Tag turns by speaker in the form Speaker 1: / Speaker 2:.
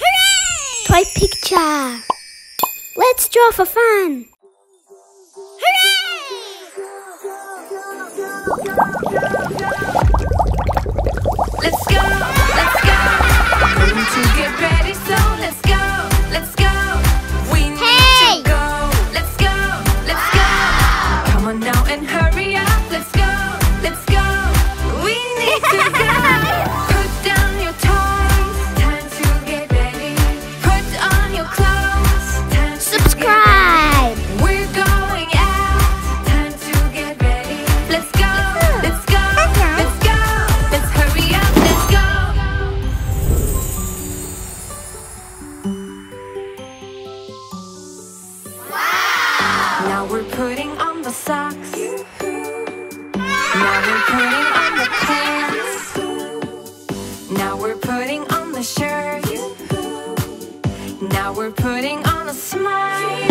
Speaker 1: Hooray! Toy picture. Let's draw for fun.
Speaker 2: Hooray! Now we're putting on the socks. Now we're putting on the pants. Now we're putting on the shirt. Now we're putting on a smile.